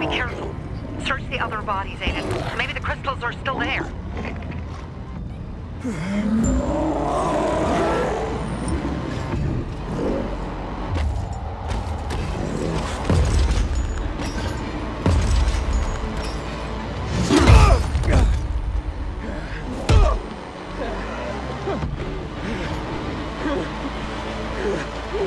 Be careful. Search the other bodies, Aiden. Maybe the crystals are still there.